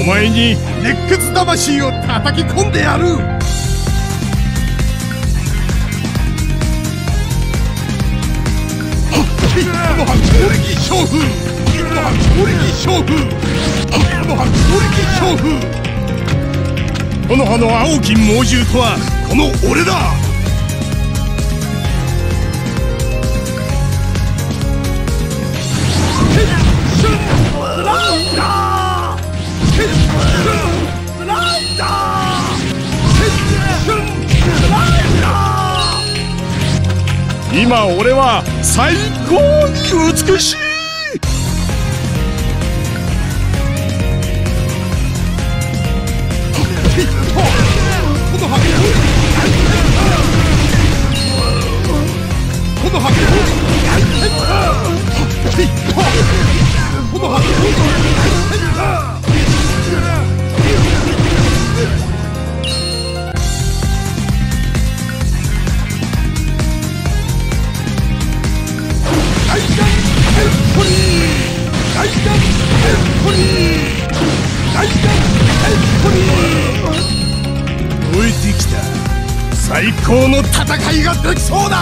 お前に熱血魂を叩き込んでやる。この半攻撃勝負この半攻撃勝負この半攻撃勝負この葉の青き猛獣とはこの俺だ今俺は最高に美しい最高の戦いができそうだ。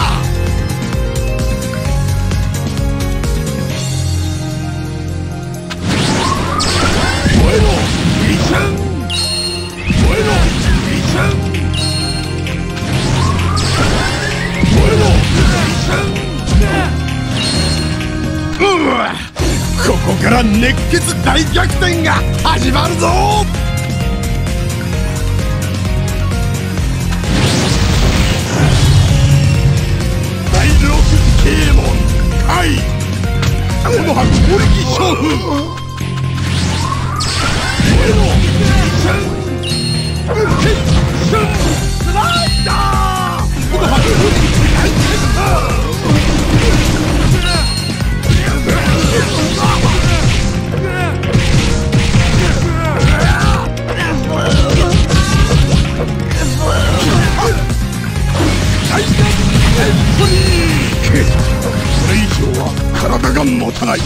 ここから熱血大逆転が始まるぞ。これ以上は体が持たない。